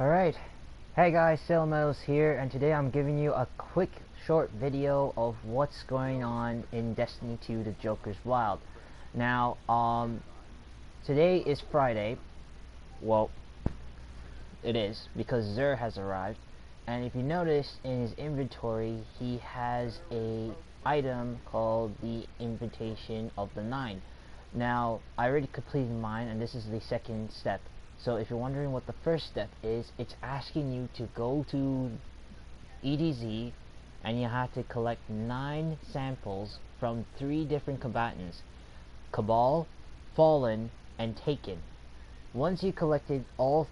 Alright, hey guys, Silmos here, and today I'm giving you a quick short video of what's going on in Destiny 2 The Joker's Wild. Now, um, today is Friday, well, it is, because Xur has arrived, and if you notice in his inventory, he has a item called the Invitation of the Nine. Now, I already completed mine, and this is the second step. So if you're wondering what the first step is, it's asking you to go to EDZ, and you have to collect nine samples from three different combatants. Cabal, Fallen, and Taken. Once you collected all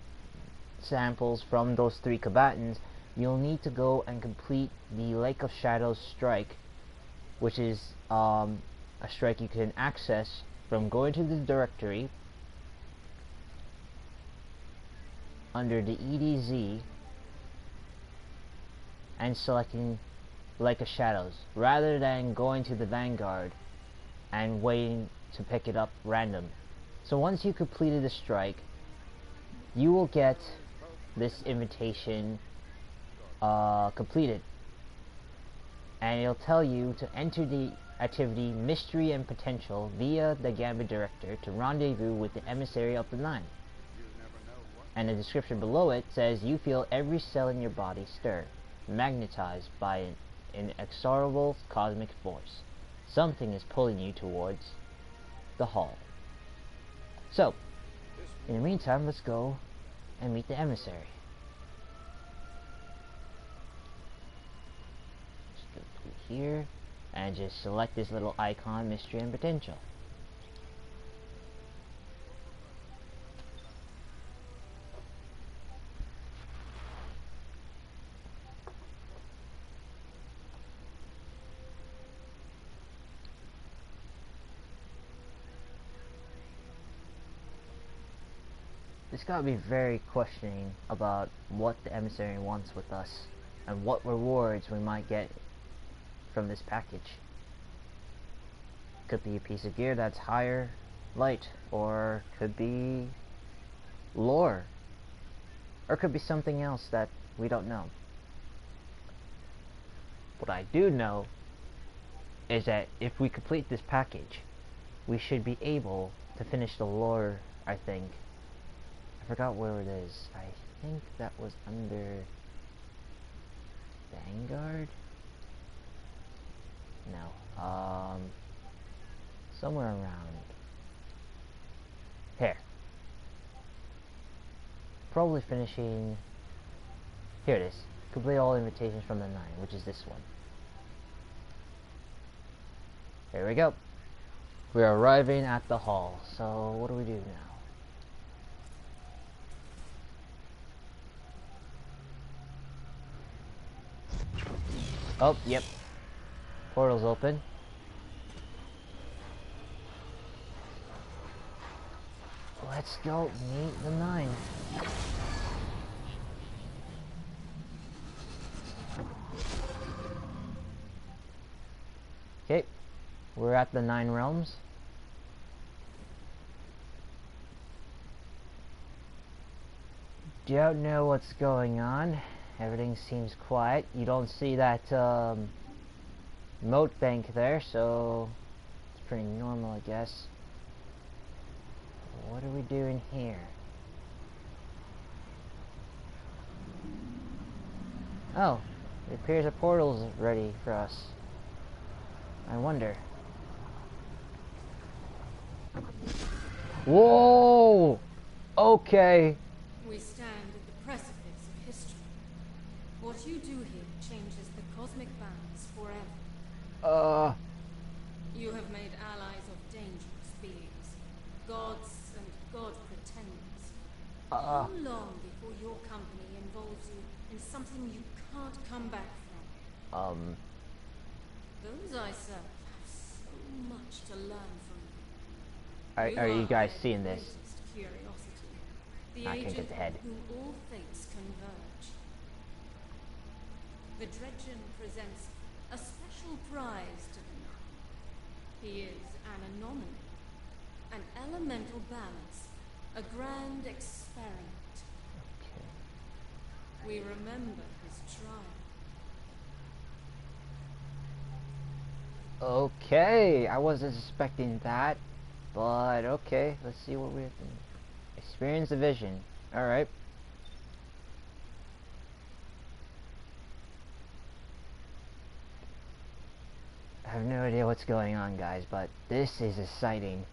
samples from those three combatants, you'll need to go and complete the Lake of Shadows strike, which is um, a strike you can access from going to the directory under the EDZ and selecting Lake of Shadows rather than going to the Vanguard and waiting to pick it up random. So once you completed the strike, you will get this invitation uh, completed. And it'll tell you to enter the activity Mystery and Potential via the Gambit Director to rendezvous with the Emissary of the Nine. And the description below it says you feel every cell in your body stir, magnetized by an inexorable cosmic force. Something is pulling you towards the hall. So, in the meantime, let's go and meet the emissary. Just go through here and just select this little icon, mystery and potential. This gotta be very questioning about what the emissary wants with us and what rewards we might get from this package. Could be a piece of gear that's higher light, or could be lore, or could be something else that we don't know. What I do know is that if we complete this package, we should be able to finish the lore, I think. I forgot where it is. I think that was under Vanguard? No. Um, somewhere around here. Probably finishing. Here it is. Complete all invitations from the nine, which is this one. Here we go. We are arriving at the hall. So what do we do now? Oh, yep. Portal's open. Let's go meet the nine. Okay, we're at the Nine Realms. Don't know what's going on. Everything seems quiet. You don't see that um, moat bank there, so it's pretty normal, I guess. What are we doing here? Oh, it appears a portal's ready for us. I wonder. Whoa! Okay. Uh. You have made allies of dangerous beings, gods and god pretenders. Uh. How long before your company involves you in something you can't come back from? Um. Those I serve have so much to learn from you. Are, are you guys seeing this? Curiosity. The I agent the head. whom all fates converge. The Dredgen presents a special prize to the knight. He is an anomaly, an elemental balance, a grand experiment. Okay. We remember his trial. Okay, I wasn't expecting that, but okay, let's see what we have to experience the vision. All right. I have no idea what's going on, guys, but this is exciting.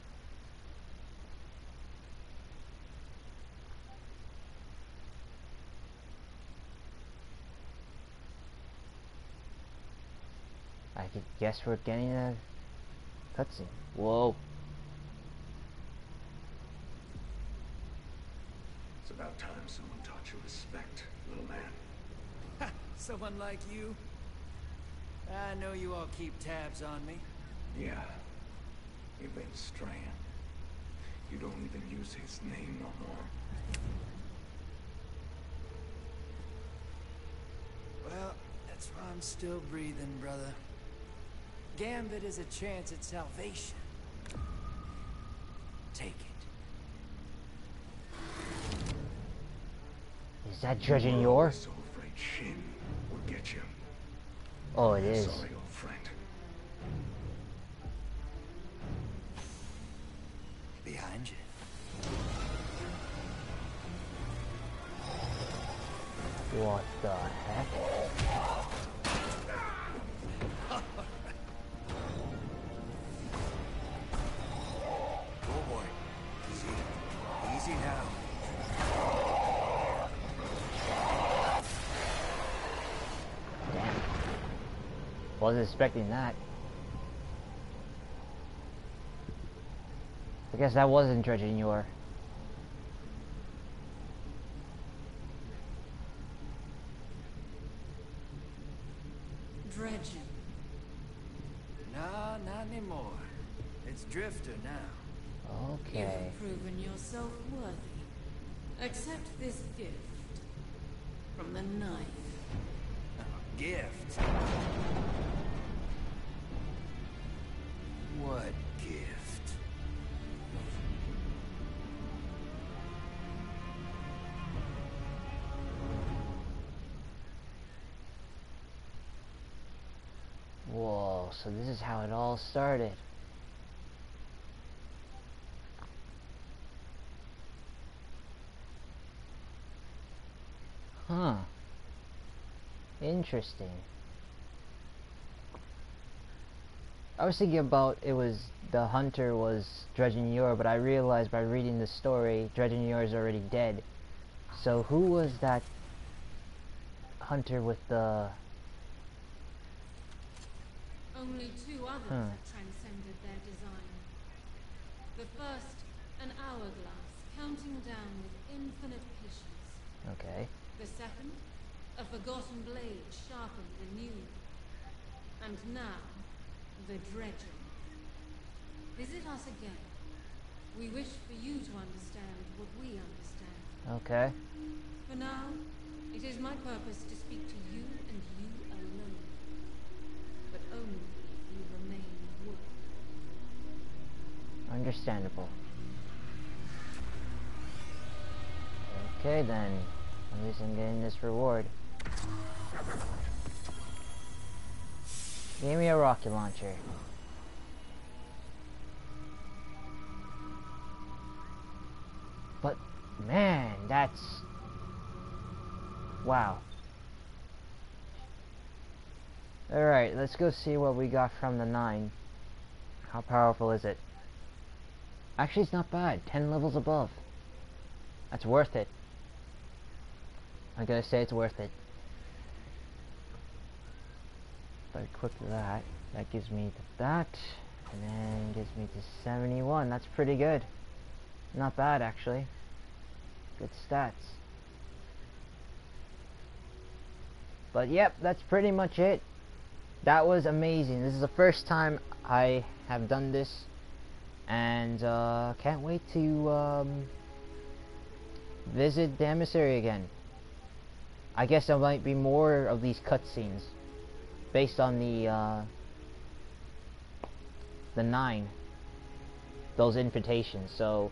I could guess we're getting a cutscene. Whoa. It's about time someone taught you respect, little man. Someone like you? I know you all keep tabs on me. Yeah. You've been straying. You don't even use his name no more. Well, that's why I'm still breathing, brother. Gambit is a chance at salvation. Take it. Is that Dredgen You were Yor? so afraid Shin would get you. Oh, it is. Sorry, old friend. Behind you. What the heck? Oh boy. Easy. Easy now. Wasn't expecting that. I guess that wasn't Dredgen Yor. Dredgen. No, not anymore. It's Drifter now. Okay. You've proven yourself worthy. Accept this gift from the knife. Gift. What gift? Whoa, so this is how it all started. Huh. Interesting. I was thinking about it was the hunter was Dredgen Yor, but I realized by reading the story, Dredgen Yor is already dead. So who was that hunter with the Only two others Huh. have transcended their design. The first, an hourglass counting down with infinite patience. Okay. The second, a forgotten blade sharpened anew. And now, the Dredgen. Visit us again. We wish for you to understand what we understand. Okay. For now, it is my purpose to speak to you and you alone. But only if you remain worthy. Understandable. Okay then. At least I'm getting this reward. Give me a rocket launcher. But man, that's wow. Alright, let's go see what we got from the 9. How powerful is it? Actually, it's not bad. 10 levels above. That's worth it. I gotta say it's worth it. If I equip that, that gives me that, and then gives me to 71. That's pretty good. Not bad, actually. Good stats. But yep, that's pretty much it. That was amazing. This is the first time I have done this and uh, can't wait to um, visit the emissary again. I guess there might be more of these cutscenes based on the uh, the nine, those invitations. So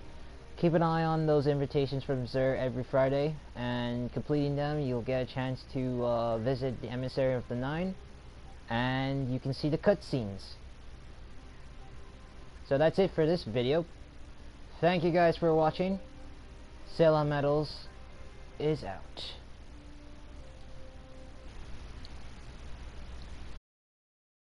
keep an eye on those invitations from Xur every Friday, and completing them, you'll get a chance to uh, visit the Emissary of the Nine, and you can see the cutscenes. So that's it for this video. Thank you guys for watching. Ceylon Medals is out.